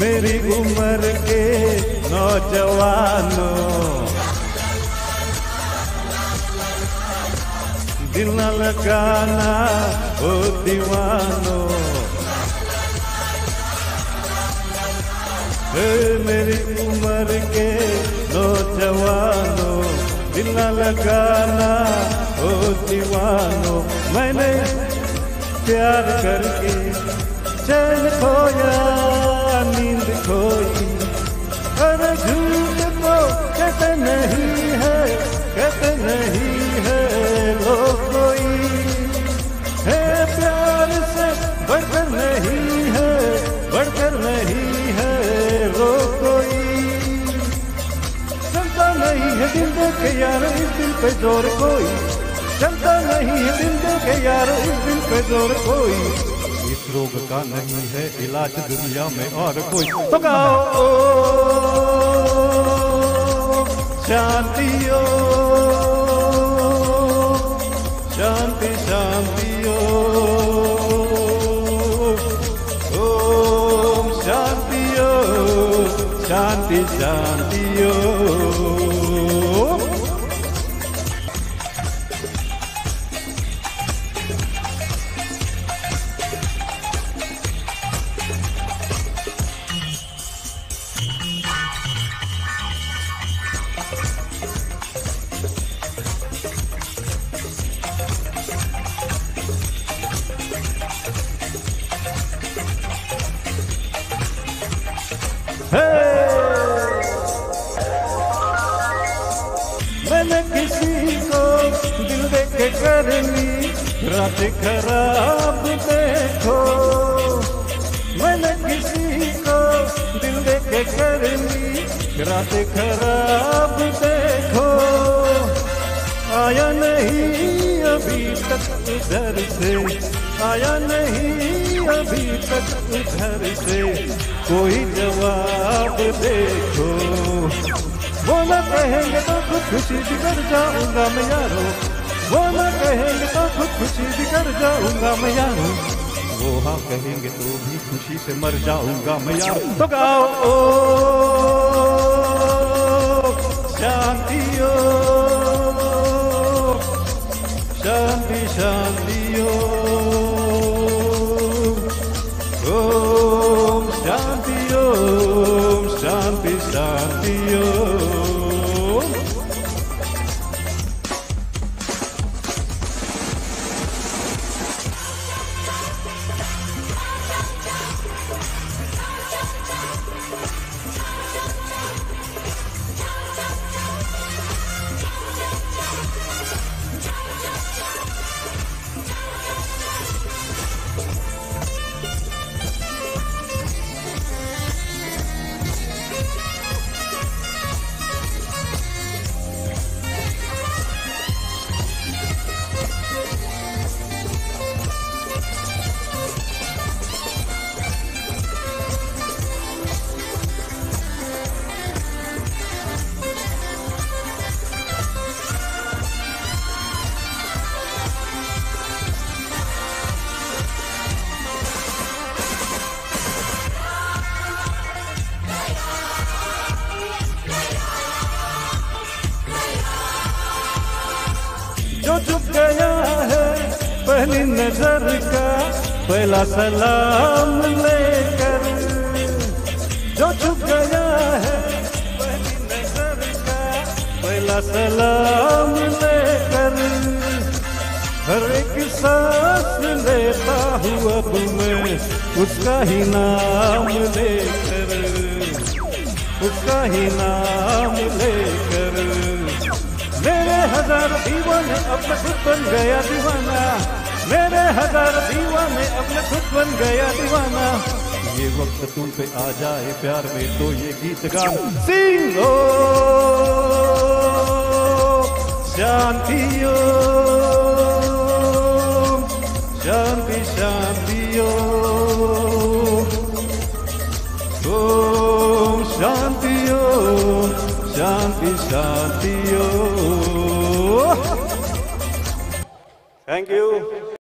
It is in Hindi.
मेरी उम्र के नौजवानों दिल लगाना ओ दीवानो मेरी उम्र के नौजवानों दिल न लगाना ओ दीवानो, मैंने प्यार करके चैन खोया, नींद खोई। अरे झूठ तो कहते नहीं है, कहते नहीं है लोग कोई। है प्यार से बढ़कर नहीं के यार, इस दिल पे ज़ोर कोई। चलता नहीं है दिल दे के यार, इस दिल पे ज़ोर कोई। इस रोग का नहीं है इलाज दुनिया में और कोई। तो गाओ शांति ओ शांति शांति शांति शांति मैंने किसी को दिल दे के ली, रात खराब देखो। मैंने किसी को दिल दे के ली, रात खराब देखो। आया नहीं अभी तक उधर से आया नहीं अभी तक उधर से कोई जवाब देखो। न कहेंगे तो खुद खुशी कर जाऊँगा मैं यारो। न कहेंगे तो खुद खुशी कर जाऊँगा मैं यारो। वो हाँ कहेंगे तो भी खुशी से मर जाऊँगा मैं यारो। तो गाओ, ओ। नज़र का पहला सलाम लेकर। जो झुक गया है, पहली नज़र का पहला सलाम लेकर। हर एक सांस लेता हूँ अब मैं, उसका ही नाम लेकर। उसका ही नाम लेकर। मेरे हज़ार दीवाने अब खुद बन गया दीवाना। लगातार दीवाने अब मैं खुद बन गया दीवाना। ये वक्त तुम पे आ जाए प्यार में तो ये गीत गा सिंह शांति शांति शांति हो शांति हो शांति शांति हो थैंक यू